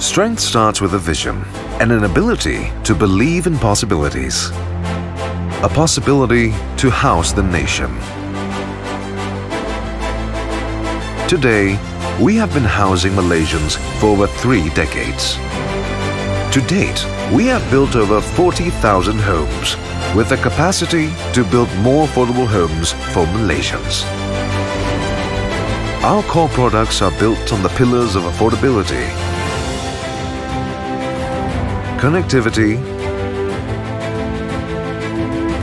Strength starts with a vision and an ability to believe in possibilities. A possibility to house the nation. Today, we have been housing Malaysians for over three decades. To date, we have built over 40,000 homes with the capacity to build more affordable homes for Malaysians. Our core products are built on the pillars of affordability, connectivity,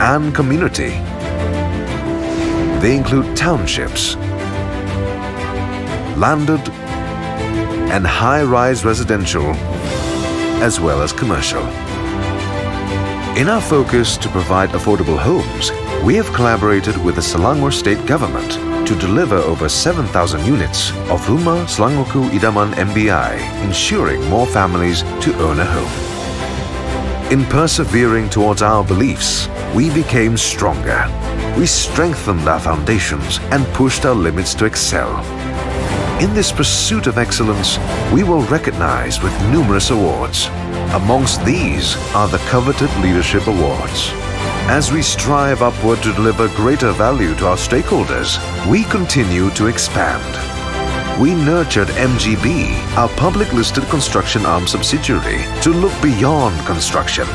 and community. They include townships, landed and high-rise residential, as well as commercial. In our focus to provide affordable homes, we have collaborated with the Selangor State Government to deliver over 7,000 units of Rumah Selangorku Idaman MBI, ensuring more families to own a home. In persevering towards our beliefs, we became stronger. We strengthened our foundations and pushed our limits to excel. In this pursuit of excellence, we were recognized with numerous awards. Amongst these are the coveted Leadership Awards. As we strive upward to deliver greater value to our stakeholders, we continue to expand we nurtured MGB, our public listed construction arm subsidiary, to look beyond construction.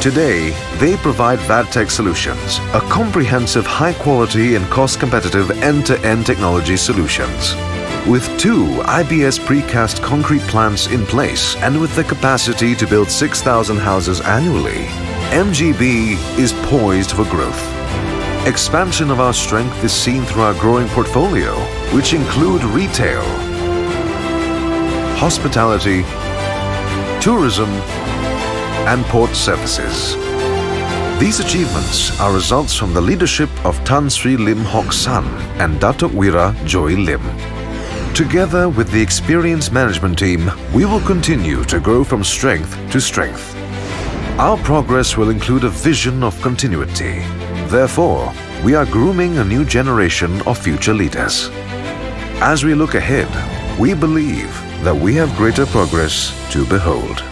Today, they provide VadTech Solutions, a comprehensive high quality and cost competitive end-to-end technology solutions. With two IBS precast concrete plants in place and with the capacity to build 6,000 houses annually, MGB is poised for growth. Expansion of our strength is seen through our growing portfolio, which include retail, hospitality, tourism, and port services. These achievements are results from the leadership of Tan Sri Lim Hock San and Datuk Wira Joy Lim. Together with the experienced management team, we will continue to grow from strength to strength. Our progress will include a vision of continuity Therefore, we are grooming a new generation of future leaders. As we look ahead, we believe that we have greater progress to behold.